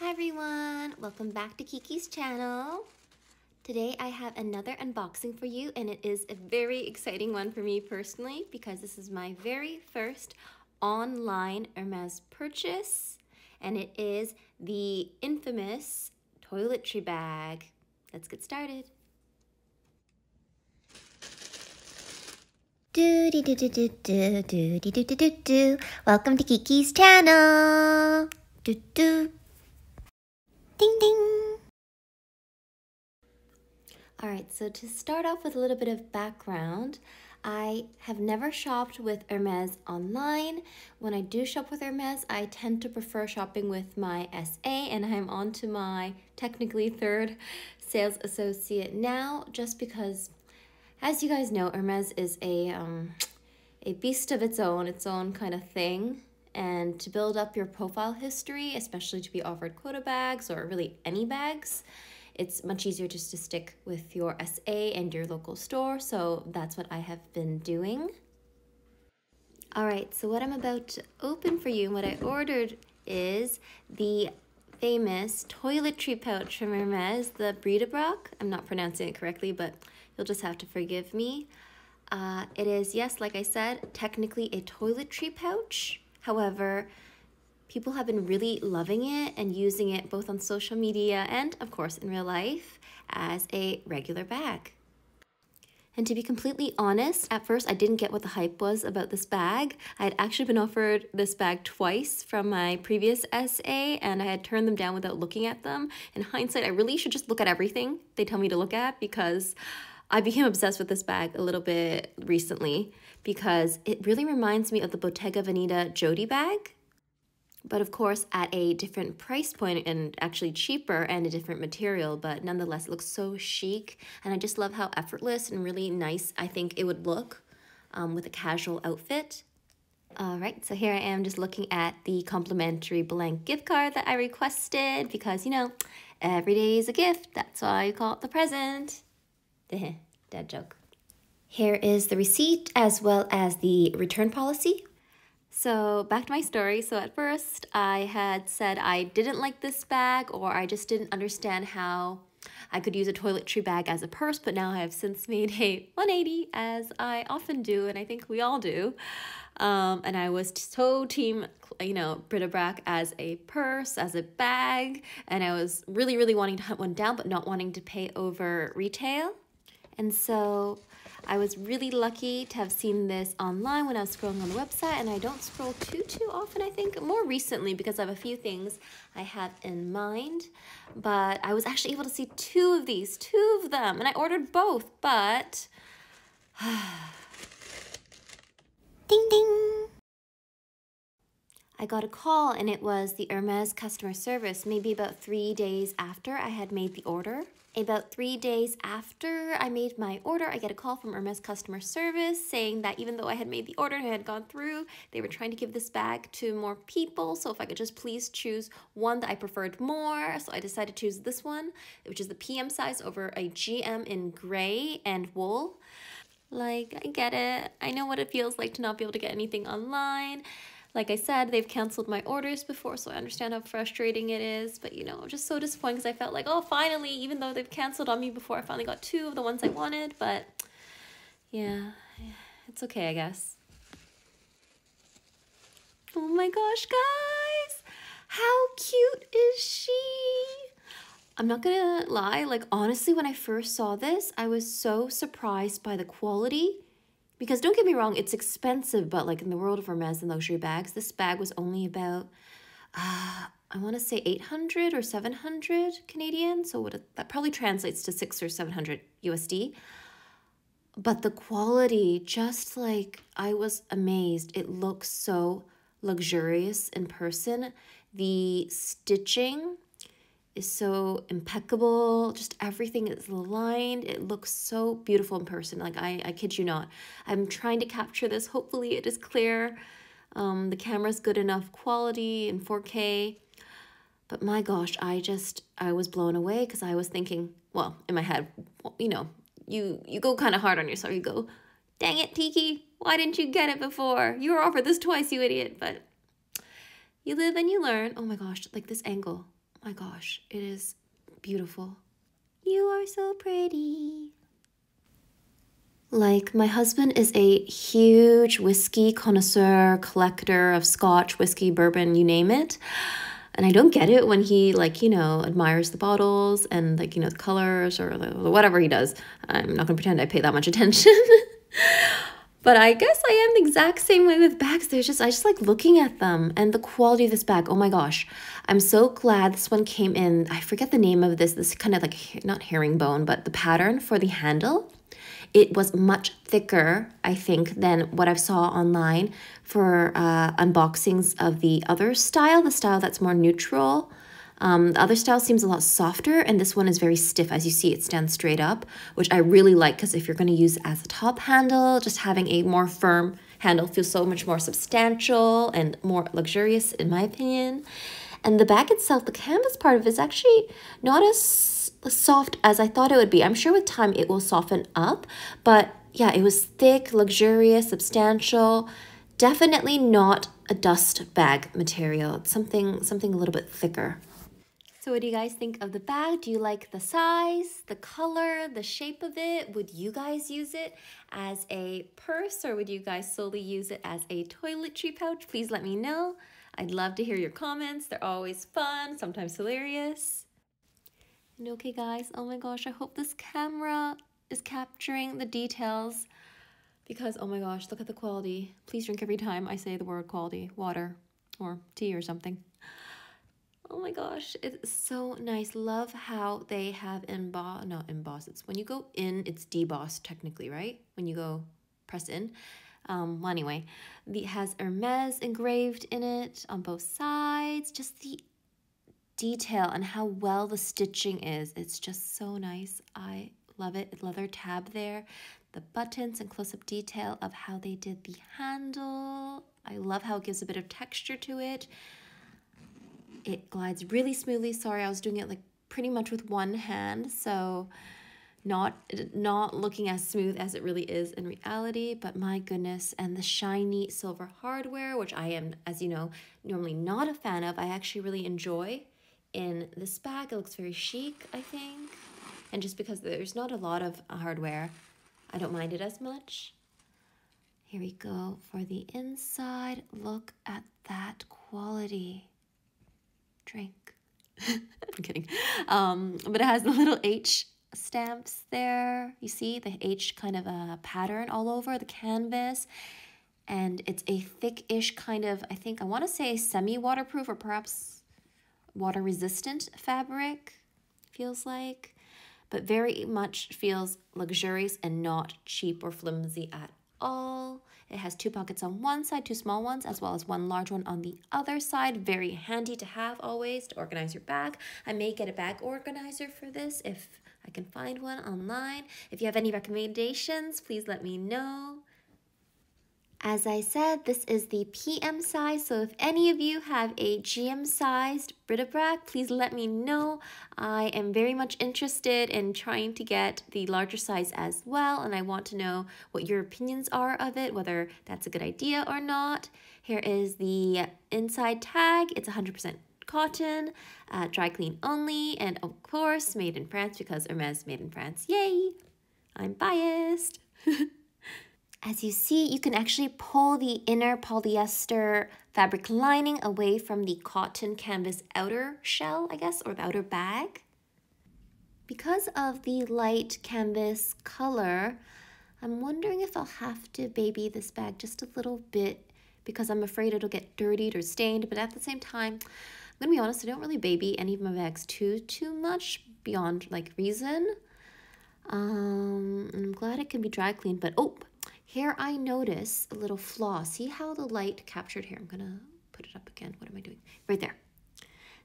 Hi everyone, welcome back to Kiki's channel. Today I have another unboxing for you and it is a very exciting one for me personally because this is my very first online Hermes purchase and it is the infamous toiletry bag. Let's get started. Do do do do do do do do do do do. Welcome to Kiki's channel. Do do. Ding ding. All right, so to start off with a little bit of background, I have never shopped with Hermes online. When I do shop with Hermes, I tend to prefer shopping with my SA, and I'm on to my technically third sales associate now, just because as you guys know, Hermes is a um, a beast of its own, its own kind of thing. And to build up your profile history, especially to be offered quota bags or really any bags, it's much easier just to stick with your SA and your local store. So that's what I have been doing. All right, so what I'm about to open for you and what I ordered is the famous toiletry pouch from Hermes, the Bric-a-Brac. I'm not pronouncing it correctly, but You'll just have to forgive me. Uh, it is, yes, like I said, technically a toiletry pouch. However, people have been really loving it and using it both on social media and, of course, in real life as a regular bag. And to be completely honest, at first I didn't get what the hype was about this bag. I had actually been offered this bag twice from my previous SA and I had turned them down without looking at them. In hindsight, I really should just look at everything they tell me to look at because I became obsessed with this bag a little bit recently because it really reminds me of the Bottega Veneta Jodie bag. But of course, at a different price point and actually cheaper and a different material, but nonetheless, it looks so chic. And I just love how effortless and really nice I think it would look um, with a casual outfit. All right, so here I am just looking at the complimentary blank gift card that I requested because, you know, every day is a gift. That's why I call it the present. Dead joke. Here is the receipt as well as the return policy. So back to my story. So at first I had said I didn't like this bag or I just didn't understand how I could use a toiletry bag as a purse, but now I have since made a 180 as I often do, and I think we all do. Um, and I was so team, you know, Bric-a-Brac as a purse, as a bag, and I was really, really wanting to hunt one down, but not wanting to pay over retail. And so I was really lucky to have seen this online when I was scrolling on the website, and I don't scroll too, too often, I think, more recently because I have a few things I have in mind. But I was actually able to see two of these, two of them, and I ordered both, but. ding ding! I got a call, and it was the Hermes customer service maybe about three days after I had made the order. About three days after I made my order, I get a call from Hermes customer service saying that even though I had made the order and had gone through, they were trying to give this bag to more people. So if I could just please choose one that I preferred more. So I decided to choose this one, which is the PM size over a GM in gray and wool. Like, I get it. I know what it feels like to not be able to get anything online. Like I said, they've canceled my orders before, so I understand how frustrating it is. But, you know, I'm just so disappointed because I felt like, oh, finally, even though they've canceled on me before, I finally got two of the ones I wanted. But, yeah, it's okay, I guess. Oh my gosh, guys! How cute is she? I'm not gonna lie, like, honestly, when I first saw this, I was so surprised by the quality because don't get me wrong, it's expensive, but like in the world of Hermes and luxury bags, this bag was only about, uh, I want to say 800 or 700 Canadian. So what that probably translates to six or 700 USD. But the quality, just like I was amazed. It looks so luxurious in person. The stitching is so impeccable. Just everything is aligned. It looks so beautiful in person. Like I, I kid you not. I'm trying to capture this. Hopefully it is clear. Um, the camera's good enough quality in 4K. But my gosh, I just, I was blown away because I was thinking, well, in my head, you know, you, you go kind of hard on yourself. You go, dang it, Kiki, why didn't you get it before? You were offered this twice, you idiot. But you live and you learn. Oh my gosh, like this angle my gosh, it is beautiful. You are so pretty. Like, my husband is a huge whiskey connoisseur, collector of scotch, whiskey, bourbon, you name it. And I don't get it when he, like, you know, admires the bottles and, like, you know, the colors or whatever he does. I'm not gonna pretend I pay that much attention. but I guess I am the exact same way with bags. There's just, I just like looking at them and the quality of this bag. Oh my gosh. I'm so glad this one came in. I forget the name of this, this kind of like, not herringbone, but the pattern for the handle it was much thicker, I think, than what I saw online for uh, unboxings of the other style, the style that's more neutral. Um, the other style seems a lot softer, and this one is very stiff. As you see, it stands straight up, which I really like because if you're going to use as a top handle, just having a more firm handle feels so much more substantial and more luxurious, in my opinion. And the bag itself, the canvas part of it is actually not as soft as I thought it would be. I'm sure with time it will soften up, but yeah, it was thick, luxurious, substantial. Definitely not a dust bag material. It's something something a little bit thicker. What do you guys think of the bag? Do you like the size, the color, the shape of it? Would you guys use it as a purse or would you guys solely use it as a toiletry pouch? Please let me know. I'd love to hear your comments. They're always fun, sometimes hilarious. And okay guys, oh my gosh, I hope this camera is capturing the details because oh my gosh, look at the quality. Please drink every time I say the word quality, water or tea or something. Oh my gosh, it's so nice. Love how they have emboss, not emboss, it's when you go in, it's debossed technically, right? When you go press in. Um, well, anyway, it has Hermes engraved in it on both sides. Just the detail and how well the stitching is. It's just so nice. I love it. Leather tab there. The buttons and close-up detail of how they did the handle. I love how it gives a bit of texture to it. It glides really smoothly. Sorry, I was doing it like pretty much with one hand, so not not looking as smooth as it really is in reality but my goodness and the shiny silver hardware which i am as you know normally not a fan of i actually really enjoy in this bag. It looks very chic, I think. And just because there's not a lot of hardware, I don't mind it as much. Here we go for the inside. Look at that quality. Drink. I'm kidding. Um, but it has the little H stamps there. You see the H kind of a pattern all over the canvas. And it's a thick-ish kind of, I think, I want to say semi-waterproof or perhaps water resistant fabric, feels like, but very much feels luxurious and not cheap or flimsy at all. It has two pockets on one side, two small ones, as well as one large one on the other side. Very handy to have always to organize your bag. I may get a bag organizer for this if I can find one online. If you have any recommendations, please let me know. As I said, this is the PM size, so if any of you have a GM sized bric-a-brac, please let me know. I am very much interested in trying to get the larger size as well, and I want to know what your opinions are of it, whether that's a good idea or not. Here is the inside tag. It's 100% cotton, uh, dry clean only, and of course made in France because Hermes made in France. Yay! I'm biased. As you see, you can actually pull the inner polyester fabric lining away from the cotton canvas outer shell, I guess, or the outer bag. Because of the light canvas color, I'm wondering if I'll have to baby this bag just a little bit because I'm afraid it'll get dirtied or stained. But at the same time, I'm gonna be honest, I don't really baby any of my bags too, too much beyond like reason. Um, I'm glad it can be dry cleaned, but oh, here I notice a little flaw. See how the light captured here? I'm gonna put it up again. What am I doing? Right there.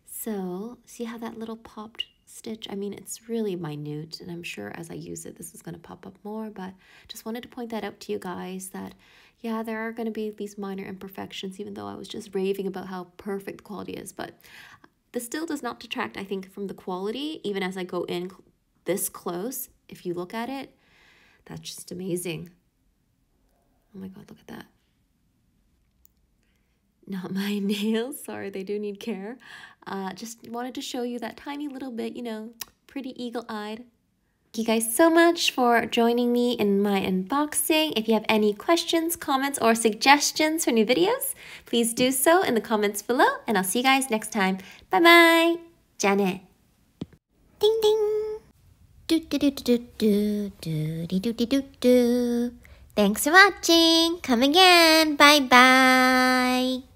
So see how that little popped stitch? I mean, it's really minute and I'm sure as I use it, this is gonna pop up more, but just wanted to point that out to you guys that yeah, there are gonna be these minor imperfections, even though I was just raving about how perfect the quality is, but this still does not detract, I think, from the quality, even as I go in this close. If you look at it, that's just amazing. Oh my god, look at that. not my nails. Sorry, they do need care. Uh, just wanted to show you that tiny little bit, you know, pretty eagle-eyed. Thank you guys so much for joining me in my unboxing. If you have any questions, comments, or suggestions for new videos, please do so in the comments below, and I'll see you guys next time. Bye-bye! Janet. Ding ding! Do do do do do do do do do do do. Thanks for watching. Come again. Bye bye.